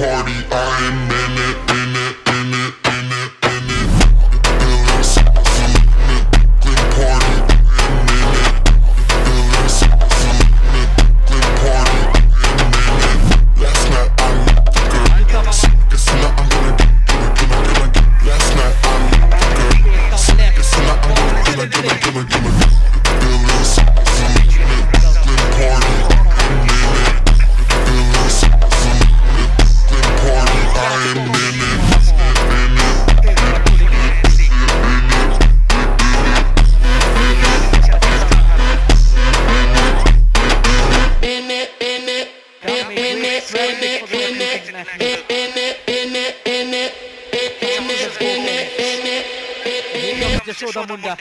party, I am in it. Todo mundo.